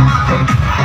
Thank